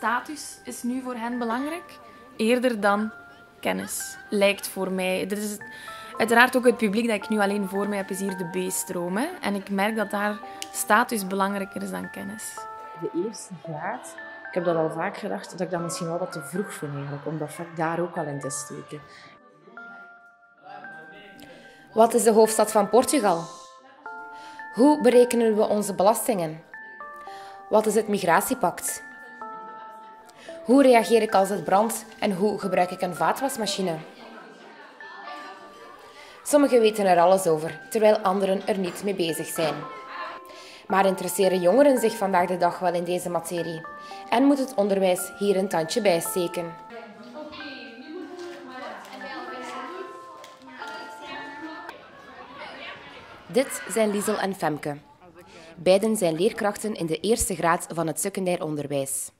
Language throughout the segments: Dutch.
status is nu voor hen belangrijk, eerder dan kennis, lijkt voor mij. Dit is uiteraard ook het publiek dat ik nu alleen voor mij heb, is hier de B-stroom. Hè? En ik merk dat daar status belangrijker is dan kennis. De eerste graad, ik heb dat al vaak gedacht, dat ik dat misschien wel wat te vroeg vind eigenlijk, om dat vak daar ook al in te steken. Wat is de hoofdstad van Portugal? Hoe berekenen we onze belastingen? Wat is het migratiepact? Hoe reageer ik als het brandt en hoe gebruik ik een vaatwasmachine? Sommigen weten er alles over, terwijl anderen er niet mee bezig zijn. Maar interesseren jongeren zich vandaag de dag wel in deze materie? En moet het onderwijs hier een tandje bij steken? Dit zijn Liesel en Femke. Beiden zijn leerkrachten in de eerste graad van het secundair onderwijs.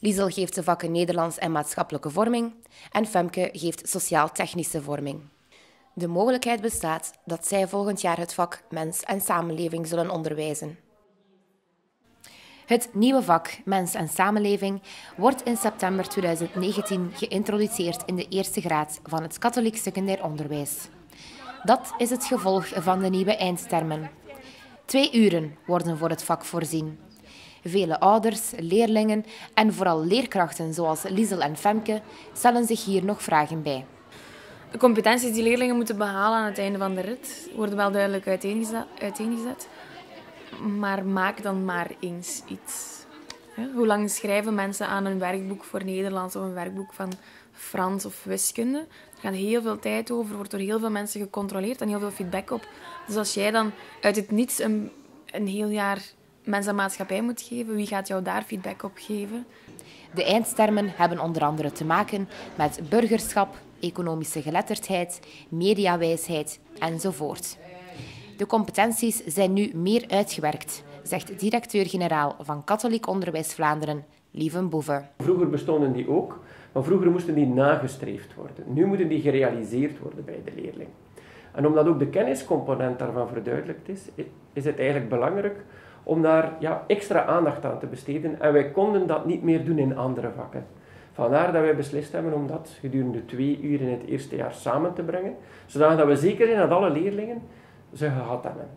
Liesel geeft de vakken Nederlands en maatschappelijke vorming en Femke geeft sociaal-technische vorming. De mogelijkheid bestaat dat zij volgend jaar het vak Mens en Samenleving zullen onderwijzen. Het nieuwe vak Mens en Samenleving wordt in september 2019 geïntroduceerd in de eerste graad van het katholiek secundair onderwijs. Dat is het gevolg van de nieuwe eindtermen. Twee uren worden voor het vak voorzien. Vele ouders, leerlingen en vooral leerkrachten zoals Liesel en Femke stellen zich hier nog vragen bij. De competenties die leerlingen moeten behalen aan het einde van de rit worden wel duidelijk uiteengezet. Maar maak dan maar eens iets. Hoe lang schrijven mensen aan een werkboek voor Nederlands of een werkboek van Frans of wiskunde? Er gaat heel veel tijd over, wordt door heel veel mensen gecontroleerd en heel veel feedback op. Dus als jij dan uit het niets een, een heel jaar mens en maatschappij moet geven, wie gaat jou daar feedback op geven? De eindstermen hebben onder andere te maken met burgerschap, economische geletterdheid, mediawijsheid enzovoort. De competenties zijn nu meer uitgewerkt, zegt directeur-generaal van Katholiek Onderwijs Vlaanderen, Lieven Boeve. Vroeger bestonden die ook, maar vroeger moesten die nagestreefd worden. Nu moeten die gerealiseerd worden bij de leerling. En omdat ook de kenniscomponent daarvan verduidelijkt is, is het eigenlijk belangrijk om daar ja, extra aandacht aan te besteden. En wij konden dat niet meer doen in andere vakken. Vandaar dat wij beslist hebben om dat gedurende twee uur in het eerste jaar samen te brengen, zodat we zeker zijn dat alle leerlingen ze gehad hebben.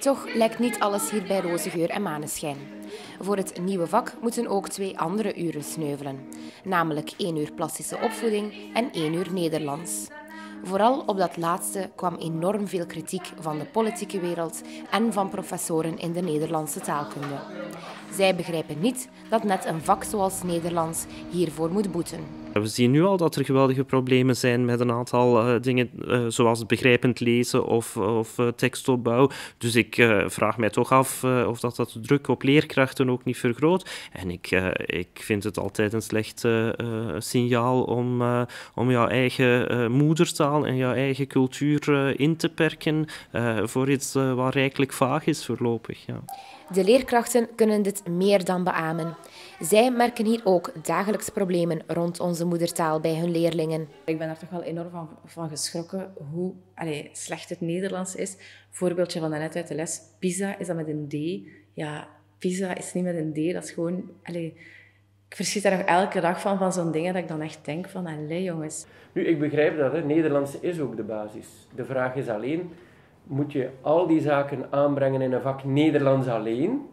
Toch lijkt niet alles hier bij roze geur en maneschijn. Voor het nieuwe vak moeten ook twee andere uren sneuvelen, namelijk één uur plastische opvoeding en één uur Nederlands. Vooral op dat laatste kwam enorm veel kritiek van de politieke wereld en van professoren in de Nederlandse taalkunde. Zij begrijpen niet dat net een vak zoals Nederlands hiervoor moet boeten. We zien nu al dat er geweldige problemen zijn met een aantal uh, dingen, uh, zoals begrijpend lezen of, of uh, tekstopbouw. Dus ik vraag mij toch af of dat, dat de druk op leerkrachten ook niet vergroot. En ik, ik vind het altijd een slecht signaal om, om jouw eigen moedertaal en jouw eigen cultuur in te perken voor iets wat rijkelijk vaag is voorlopig. Ja. De leerkrachten kunnen dit meer dan beamen. Zij merken hier ook dagelijks problemen rond onze moedertaal bij hun leerlingen. Ik ben er toch wel enorm van, van geschrokken hoe allez, slecht het Nederlands is. Voorbeeldje van net uit de les. Pisa is dat met een D. Ja, Pisa is niet met een D. Dat is gewoon... Allez, ik verschiet daar nog elke dag van, van zo'n dingen dat ik dan echt denk van, allee jongens. Nu, ik begrijp dat. Hè. Nederlands is ook de basis. De vraag is alleen, moet je al die zaken aanbrengen in een vak Nederlands alleen?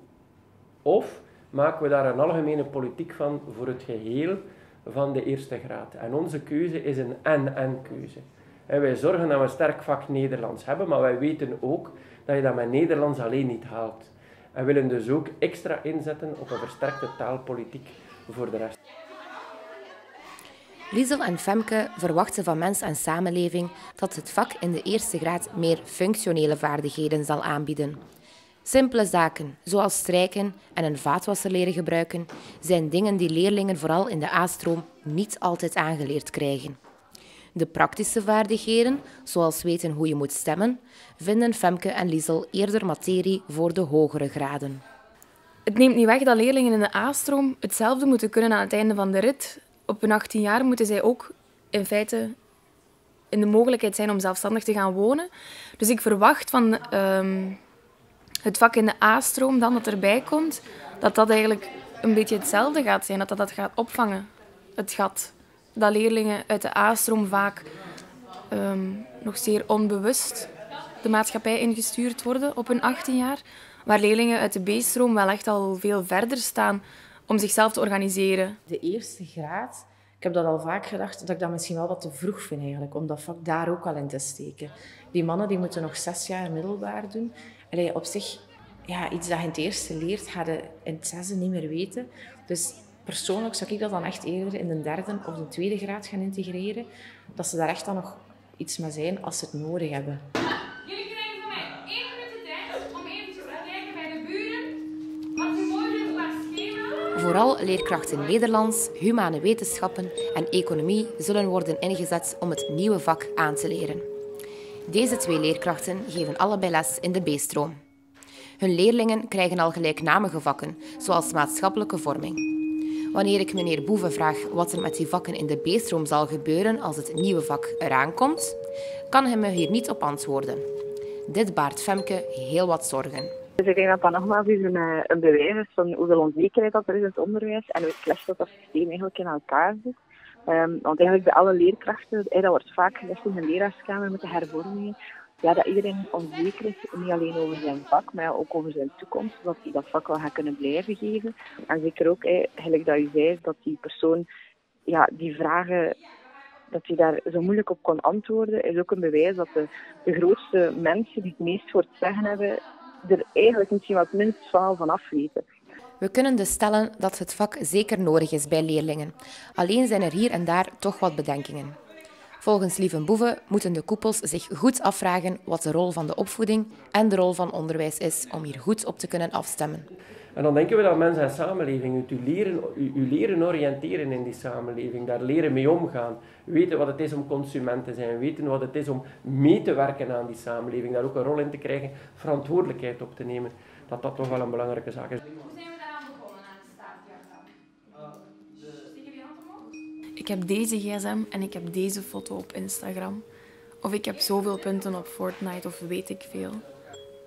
Of maken we daar een algemene politiek van voor het geheel van de eerste graad. En onze keuze is een en-en keuze. En wij zorgen dat we een sterk vak Nederlands hebben, maar wij weten ook dat je dat met Nederlands alleen niet haalt. En willen dus ook extra inzetten op een versterkte taalpolitiek voor de rest. Liesel en Femke verwachten van mens en samenleving dat het vak in de eerste graad meer functionele vaardigheden zal aanbieden. Simpele zaken, zoals strijken en een vaatwasser leren gebruiken, zijn dingen die leerlingen vooral in de A-stroom niet altijd aangeleerd krijgen. De praktische vaardigheden, zoals weten hoe je moet stemmen, vinden Femke en Liesel eerder materie voor de hogere graden. Het neemt niet weg dat leerlingen in de A-stroom hetzelfde moeten kunnen aan het einde van de rit. Op hun 18 jaar moeten zij ook in feite in de mogelijkheid zijn om zelfstandig te gaan wonen. Dus ik verwacht van ehm, het vak in de A-stroom dan dat erbij komt, dat dat eigenlijk een beetje hetzelfde gaat zijn. Dat dat, dat gaat opvangen, het gat. Dat leerlingen uit de A-stroom vaak ehm, nog zeer onbewust de maatschappij ingestuurd worden op hun 18 jaar. Waar leerlingen uit de B-stroom wel echt al veel verder staan om zichzelf te organiseren. De eerste graad, ik heb dat al vaak gedacht, dat ik dat misschien wel wat te vroeg vind eigenlijk, om dat vak daar ook al in te steken. Die mannen die moeten nog zes jaar middelbaar doen. Allee, op zich, ja, iets dat je in het eerste leert, ga je in het zesde niet meer weten. Dus persoonlijk zou ik dat dan echt eerder in de derde of de tweede graad gaan integreren. Dat ze daar echt dan nog iets mee zijn als ze het nodig hebben. Jullie krijgen van mij één minuut de tijd om even te kijken bij de buren wat u morgen qua schema... Vooral leerkrachten Nederlands, humane wetenschappen en economie zullen worden ingezet om het nieuwe vak aan te leren. Deze twee leerkrachten geven allebei les in de B-stroom. Hun leerlingen krijgen al gelijknamige vakken, zoals maatschappelijke vorming. Wanneer ik meneer Boeven vraag wat er met die vakken in de B-stroom zal gebeuren als het nieuwe vak eraan komt, kan hij me hier niet op antwoorden. Dit baart Femke heel wat zorgen. Dus ik denk dat dat nogmaals een, eh, een bewijs is van hoeveel onzekerheid dat er is in het onderwijs en hoe slecht dat dat systeem eigenlijk in elkaar zit. Um, want eigenlijk bij alle leerkrachten, dat wordt vaak gezegd in de leraarskamer met de hervormingen, ja, dat iedereen onzeker is, niet alleen over zijn vak, maar ook over zijn toekomst, dat hij dat vak wel gaat kunnen blijven geven. En zeker ook, eigenlijk dat u zei, dat die persoon ja, die vragen, dat hij daar zo moeilijk op kon antwoorden, is ook een bewijs dat de, de grootste mensen die het meest voor het zeggen hebben, er eigenlijk misschien wat minst van af weten. We kunnen dus stellen dat het vak zeker nodig is bij leerlingen. Alleen zijn er hier en daar toch wat bedenkingen. Volgens Lieven Boeven moeten de koepels zich goed afvragen wat de rol van de opvoeding en de rol van onderwijs is om hier goed op te kunnen afstemmen. En dan denken we dat mensen en samenleving, u leren, u, u leren oriënteren in die samenleving, daar leren mee omgaan, weten wat het is om consument te zijn, weten wat het is om mee te werken aan die samenleving, daar ook een rol in te krijgen, verantwoordelijkheid op te nemen, dat dat toch wel een belangrijke zaak is. Ik heb deze gsm en ik heb deze foto op Instagram. Of ik heb zoveel punten op Fortnite of weet ik veel.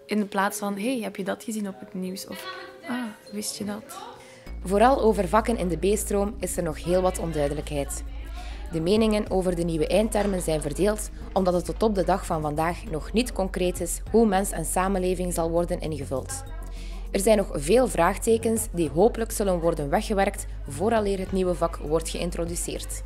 In plaats van, hey, heb je dat gezien op het nieuws? Of, ah, wist je dat? Vooral over vakken in de B-stroom is er nog heel wat onduidelijkheid. De meningen over de nieuwe eindtermen zijn verdeeld, omdat het tot op de dag van vandaag nog niet concreet is hoe mens en samenleving zal worden ingevuld. Er zijn nog veel vraagtekens die hopelijk zullen worden weggewerkt vooraleer het nieuwe vak wordt geïntroduceerd.